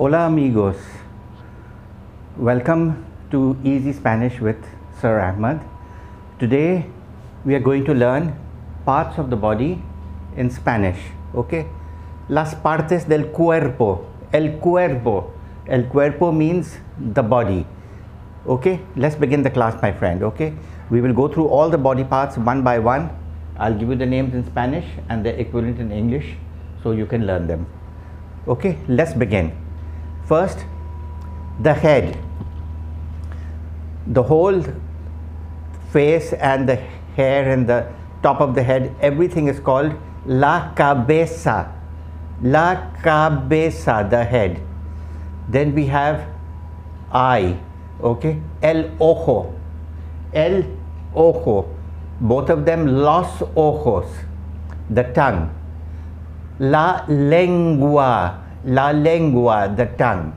Hola amigos. Welcome to Easy Spanish with Sir Ahmad. Today we are going to learn parts of the body in Spanish. Okay? Las partes del cuerpo. El cuerpo. El cuerpo means the body. Okay? Let's begin the class, my friend. Okay? We will go through all the body parts one by one. I'll give you the names in Spanish and the equivalent in English so you can learn them. Okay? Let's begin. First, the head. The whole face and the hair and the top of the head, everything is called la cabeza. La cabeza, the head. Then we have eye, okay? El ojo. El ojo. Both of them los ojos, the tongue. La lengua. La lengua, the tongue.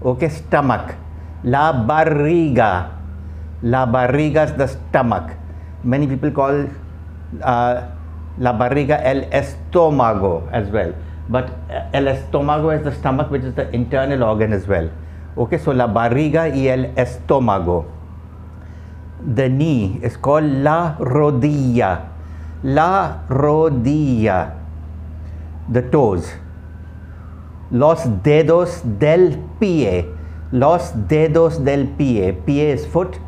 Okay, stomach. La barriga. La barriga is the stomach. Many people call uh, la barriga el estómago as well. But uh, el estómago is the stomach, which is the internal organ as well. Okay, so la barriga y el estómago. The knee is called la rodilla. La rodilla. The toes. Los dedos del pie. Los dedos del pie. Pie is foot.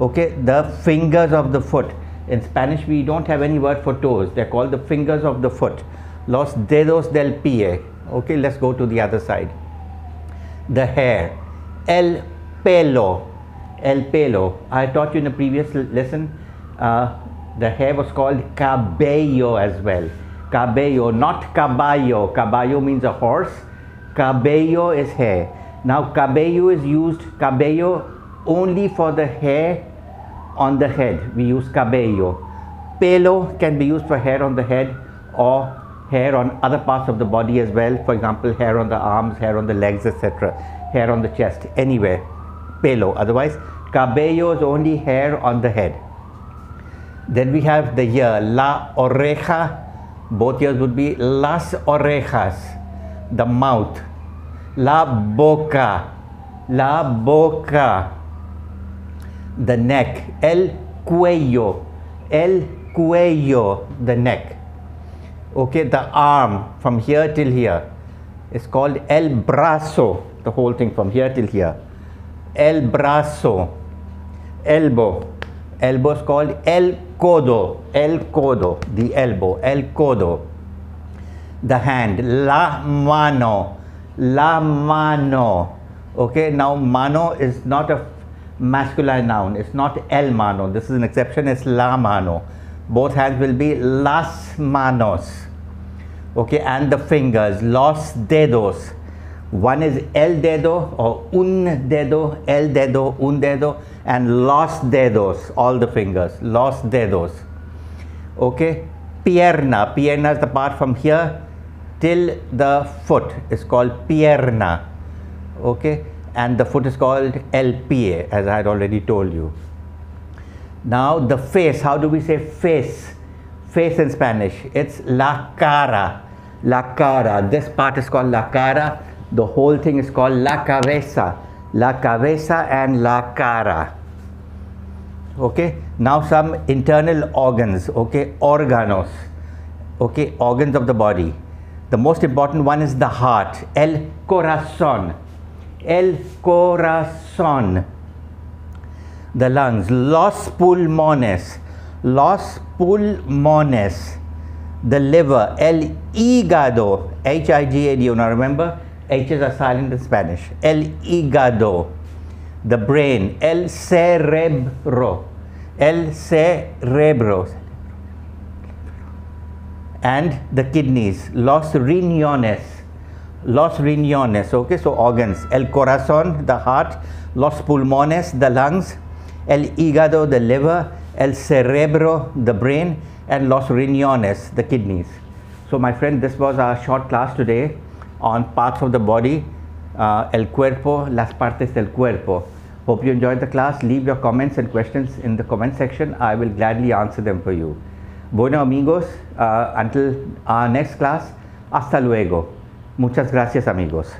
Okay, the fingers of the foot. In Spanish, we don't have any word for toes. They're called the fingers of the foot. Los dedos del pie. Okay, let's go to the other side. The hair. El pelo. El pelo. I taught you in a previous lesson. Uh, the hair was called cabello as well. Cabello, not caballo. Caballo means a horse. Cabello is hair. Now, cabello is used, cabello only for the hair on the head. We use cabello. Pelo can be used for hair on the head or hair on other parts of the body as well. For example, hair on the arms, hair on the legs, etc. Hair on the chest, anywhere. Pelo. Otherwise, cabello is only hair on the head. Then we have the ear, la oreja. Both ears would be las orejas, the mouth. La boca, la boca. The neck, el cuello, el cuello, the neck. Okay, the arm from here till here is called el brazo, the whole thing from here till here. El brazo, elbow. Elbow is called el codo, el codo, the elbow, el codo. The hand, la mano, la mano. Okay, now mano is not a masculine noun, it's not el mano. This is an exception, it's la mano. Both hands will be las manos. Okay, and the fingers, los dedos. One is el dedo or un dedo, el dedo, un dedo, and los dedos, all the fingers, los dedos. Okay, pierna, pierna is the part from here till the foot is called pierna. Okay, and the foot is called pie, as I had already told you. Now, the face, how do we say face? Face in Spanish, it's la cara. La cara, this part is called la cara the whole thing is called la cabeza la cabeza and la cara okay now some internal organs okay organos okay organs of the body the most important one is the heart el corazon el corazon the lungs los pulmones los pulmones the liver el hígado h i g a d o now remember H's are silent in Spanish. El hígado. The brain. El cerebro. El cerebro. And the kidneys. Los riñones. Los riñones. Okay, so organs. El corazón, the heart. Los pulmones, the lungs. El hígado, the liver. El cerebro, the brain. And los riñones, the kidneys. So, my friend, this was our short class today on parts of the body, uh, el cuerpo, las partes del cuerpo. Hope you enjoyed the class. Leave your comments and questions in the comment section. I will gladly answer them for you. Bueno amigos, uh, until our next class, hasta luego. Muchas gracias amigos.